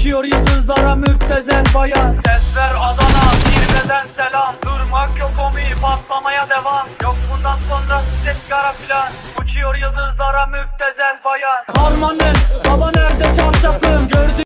Uçuyor yıldızlara müptezel bayan. Sesler Adana zirveden selam. Durmak yok omi patlamaya devam. Yok bundan sonra ses kara filan. Uçuyor yıldızlara müptezel bayan. Harmanın baba nerede çarşafım Gördü